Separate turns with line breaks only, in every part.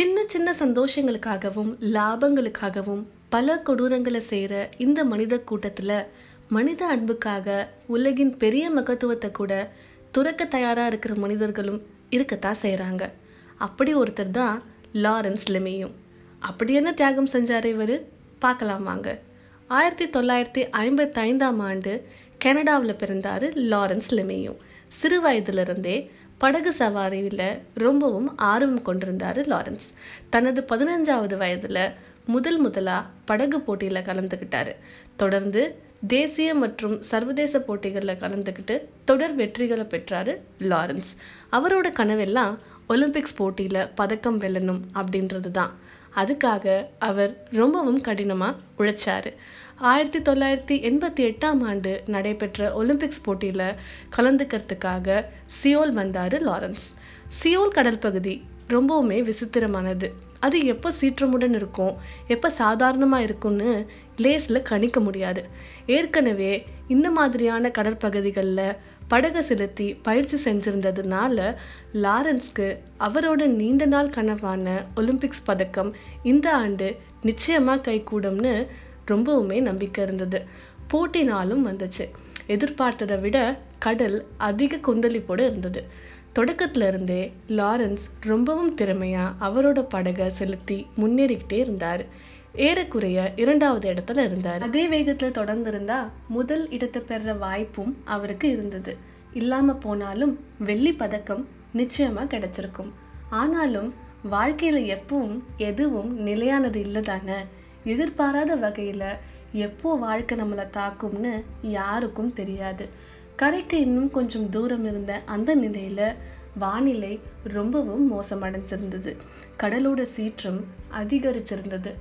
சின்ன சின்ன சந்தோஷங்களுக்காகவும் லாபங்களுக்காகவும் பல கொடூரங்களை செய்கிற இந்த மனித கூட்டத்தில் மனித அன்புக்காக உலகின் பெரிய மகத்துவத்தை கூட துறக்க தயாராக இருக்கிற மனிதர்களும் இருக்கத்தான் செய்கிறாங்க அப்படி ஒருத்தர் தான் லாரன்ஸ் லெமியும். அப்படி என்ன தியாகம் செஞ்சார் இவர்? பார்க்கலாம் வாங்க. ஆயிரத்தி தொள்ளாயிரத்தி ஐம்பத்தைந்தாம் ஆண்டு கனடாவில் பிறந்தார் லாரன்ஸ் லெமியும். சிறு வயதிலிருந்தே படகு சவாரியில் ரொம்பவும் ஆர்வம் கொண்டிருந்தார் லாரன்ஸ். தனது பதினஞ்சாவது வயதில் முதல் முதலாக படகு போட்டியில் கலந்துக்கிட்டார் தொடர்ந்து தேசிய மற்றும் சர்வதேச போட்டிகளில் கலந்துக்கிட்டு தொடர் வெற்றிகளை பெற்றார் லாரன்ஸ். அவரோட கனவெல்லாம் ஒலிம்பிக்ஸ் போட்டியில் பதக்கம் வெல்லணும் அப்படின்றது தான் அதுக்காக அவர் ரொம்பவும் கடினமாக உழைச்சார். ஆயிரத்தி தொள்ளாயிரத்தி எண்பத்தி எட்டாம் ஆண்டு நடைபெற்ற ஒலிம்பிக்ஸ் போட்டியில் கலந்துக்கிறதுக்காக சியோல் வந்தார் லாரன்ஸ். சியோல் கடல் பகுதி ரொம்பவுமே விசித்திரமானது. அது எப்போ சீற்றமுடன் இருக்கும் எப்போ சாதாரணமாக இருக்கும்னு லேஸில் கணிக்க முடியாது. ஏற்கனவே இந்த மாதிரியான கடற்பகுதிகளில் படகு செலுத்தி பயிற்சி செஞ்சிருந்ததுனால லாரன்ஸ்க்கு அவரோட நீண்ட நாள் கனவான ஒலிம்பிக்ஸ் பதக்கம் இந்த ஆண்டு நிச்சயமாக கைகூடும்னு ரொம்பவுமே நம்பிக்கை இருந்தது. போட்டி நாளும் வந்துச்சு. எதிர்பார்த்ததை விட கடல் அதிக கொந்தளிப்போடு இருந்தது. தொடக்கத்துல இருந்தே லாரன்ஸ் ரொம்பவும் திறமையாக அவரோட படகை செலுத்தி முன்னேறிக்கிட்டே இருந்தார். ஏறக்குறைய இரண்டாவது இடத்துல இருந்தார். அதே வேகத்தில் தொடர்ந்திருந்தா முதல் இடத்தை பெற வாய்ப்பும் அவருக்கு இருந்தது. இல்லாம போனாலும் வெள்ளி பதக்கம் நிச்சயமா கிடைச்சிருக்கும். ஆனாலும் வாழ்க்கையில எப்பவும் எதுவும் நிலையானது இல்லை தானே எதிர்பாராத வகையில எப்போ வாழ்க்கை நம்மளை தாக்கும்னு யாருக்கும் தெரியாது. கரைக்கு இன்னும் கொஞ்சம் தூரம் இருந்த அந்த நிலையில வானிலை ரொம்பவும் மோசமடைஞ்சிருந்தது. கடலோட சீற்றம் அதிகரிச்சிருந்தது.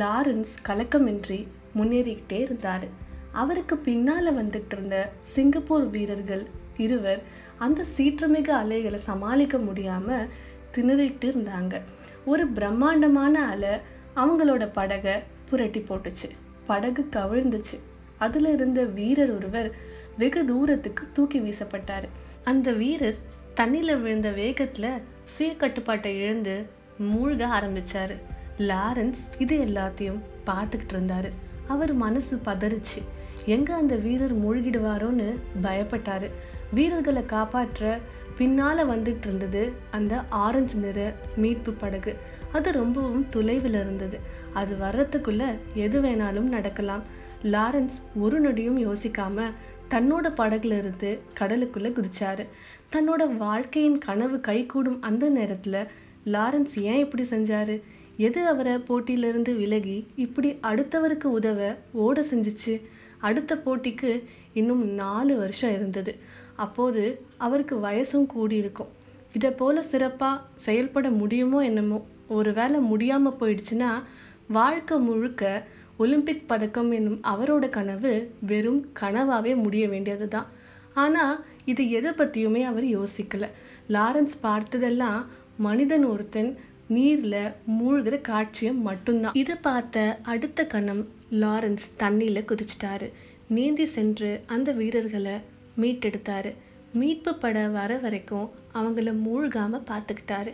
லாரன்ஸ் கலக்கமின்றி முன்னேறிக்கிட்டே இருந்தார். அவருக்கு பின்னால் வந்துட்டு இருந்த சிங்கப்பூர் வீரர்கள் இருவர் அந்த சீற்றமிக அலைகளை சமாளிக்க முடியாமல் திணறிட்டு இருந்தாங்க. ஒரு பிரம்மாண்டமான அலை அவங்களோட படகை புரட்டி போட்டுச்சு. படகு கவிழ்ந்துச்சு. அதில் இருந்த வீரர் ஒருவர் வெகு தூரத்துக்கு தூக்கி வீசப்பட்டார். அந்த வீரர் தண்ணியில் விழுந்த வேகத்தில் சுய கட்டுப்பாட்டை இழந்து மூழ்க ஆரம்பித்தார் லாரன்ஸ் இது எல்லாத்தையும் பார்த்துக்கிட்டு இருந்தாரு. அவர் மனசு பதறிச்சு. எங்க அந்த வீரர் மூழ்கிடுவாரோன்னு பயப்பட்டாரு. வீரர்களை காப்பாற்ற பின்னால வந்துட்டு இருந்தது அந்த ஆரஞ்சு நிற மீட்பு படகு. அது ரொம்பவும் தொலைவில் இருந்தது. அது வர்றதுக்குள்ள எது வேணாலும் நடக்கலாம். லாரன்ஸ் ஒரு நொடியும் யோசிக்காம தன்னோட படகுல இருந்து கடலுக்குள்ள குதிச்சாரு. தன்னோட வாழ்க்கையின் கனவு கைகூடும் அந்த நேரத்துல லாரன்ஸ் ஏன் இப்படி செஞ்சாரு? எது அவரை போட்டியிலிருந்து விலகி இப்படி அடுத்தவருக்கு உதவ ஓட செஞ்சுச்சு? அடுத்த போட்டிக்கு இன்னும் நாலு வருஷம் இருந்தது. அப்போது அவருக்கு வயசும் கூடியிருக்கும். இதை போல சிறப்பாக செயல்பட முடியுமோ என்னமோ? ஒரு வேளை முடியாமல் போயிடுச்சுன்னா வாழ்க்கை முழுக்க ஒலிம்பிக் பதக்கம் என்னும் அவரோட கனவு வெறும் கனவாகவே முடிய வேண்டியது தான் ஆனால் இது எதை பற்றியுமே அவர் யோசிக்கல. லாரன்ஸ் பார்த்ததெல்லாம் மனிதன் ஒருத்தன் நீரில் மூழ்கிற காட்சியம் மட்டும்தான். இதை பார்த்த அடுத்த கணம் லாரன்ஸ் தண்ணியில் குதிச்சிட்டாரு. நீந்தி சென்று அந்த வீரர்களை மீட்டெடுத்தாரு. மீட்பு பட வர வரைக்கும் அவங்கள மூழ்காமல் பார்த்துக்கிட்டாரு.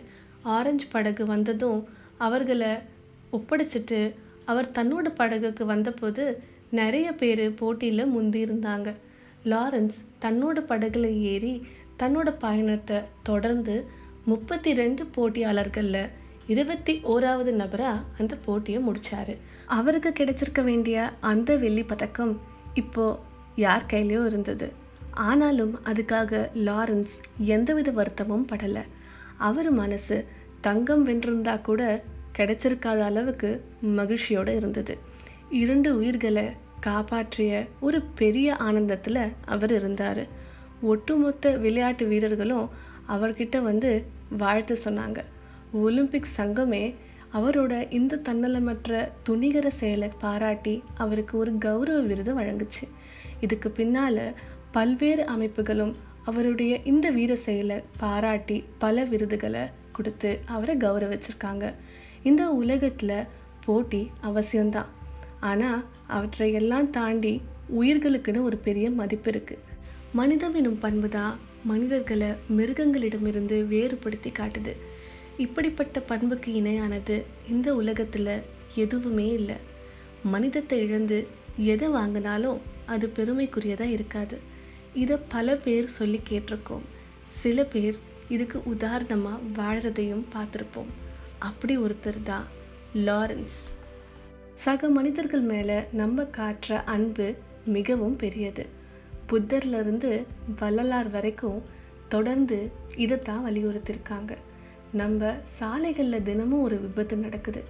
ஆரஞ்சு படகு வந்ததும் அவர்களை ஒப்படைச்சிட்டு அவர் தன்னோட படகுக்கு வந்தபோது நிறைய பேர் போட்டியில் முந்தி இருந்தாங்க லாரன்ஸ் தன்னோட படகுல ஏறி தன்னோட பயணத்தை தொடர்ந்து முப்பத்தி ரெண்டு போட்டியாளர்களில் இருபத்தி ஓராவது நபராக அந்த போட்டியை முடித்தார் அவருக்கு கிடைச்சிருக்க வேண்டிய அந்த வெள்ளி பதக்கம் இப்போ யார் கையிலையும் இருந்தது. ஆனாலும் அதுக்காக லாரன்ஸ் எந்தவித வருத்தமும் படலை. அவர் மனசு தங்கம் வென்றிருந்தா கூட கிடைச்சிருக்காத அளவுக்கு மகிழ்ச்சியோடு இருந்தது. இரண்டு உயிர்களை காப்பாற்றிய ஒரு பெரிய ஆனந்தத்தில் அவர் இருந்தார். ஒட்டுமொத்த விளையாட்டு வீரர்களும் அவர்கிட்ட வந்து வாழ்த்து சொன்னாங்க. ஒலிம்பிக் சங்கமே அவரோட இந்த தன்னலமற்ற துணிகர செயலை பாராட்டி அவருக்கு ஒரு கௌரவ விருது வழங்குச்சு. இதுக்கு பின்னால் பல்வேறு அமைப்புகளும் அவருடைய இந்த வீர செயலை பாராட்டி பல விருதுகளை கொடுத்து அவரை கௌரவிச்சிருக்காங்க. இந்த உலகத்தில் போட்டி அவசியம்தான். ஆனால் அவற்றை எல்லாம் தாண்டி உயிர்களுக்குன்னு ஒரு பெரிய மதிப்பு இருக்குது மனிதம் எனும் பண்பு தான் மனிதர்களை மிருகங்களிடமிருந்து வேறுபடுத்தி காட்டுது. இப்படிப்பட்ட பண்புக்கு இணையானது இந்த உலகத்தில் எதுவுமே இல்லை. மனிதத்தை இழந்து எதை வாங்கினாலும் அது பெருமைக்குரியதாக இருக்காது. இதை பல பேர் சொல்லி கேட்டிருக்கோம். சில பேர் இதுக்கு உதாரணமாக வாழறதையும் பார்த்துருப்போம். அப்படி ஒருத்தர் தான் லாரன்ஸ். சக மனிதர்கள் மேலே நம்ம காட்டுற அன்பு மிகவும் பெரியது. புத்தர்லேருந்து வள்ளலார் வரைக்கும் தொடர்ந்து இதைத்தான் வலியுறுத்தியிருக்காங்க. நம்ம சாலைகளில் தினமும் ஒரு விபத்து நடக்குது.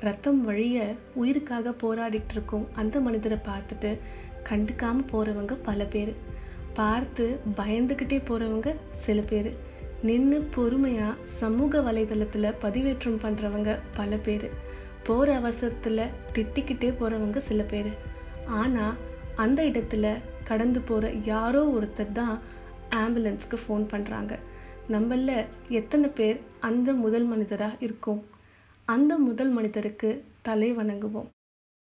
ரத்தம் வழிய உயிருக்காக போராடிட்டு இருக்கோம் அந்த மனிதரை பார்த்துட்டு கண்டுக்காமல் போகிறவங்க பல பேர். பார்த்து பயந்துக்கிட்டே போகிறவங்க சில பேர். நின்று பொறுமையாக சமூக வலைதளத்தில் பதிவேற்றம் பண்ணுறவங்க பல பேர். போகிற அவசரத்தில் திட்டிக்கிட்டே போகிறவங்க சில பேர். ஆனால் அந்த இடத்துல கடந்து போகிற யாரோ ஒருத்தர் தான் ஆம்புலன்ஸ்க்கு ஃபோன் பண்ணுறாங்க நம்மள எத்தனை பேர் அந்த முதல் மனிதராக இருக்கோம்? அந்த முதல் மனிதருக்கு தலை வணங்குவோம்.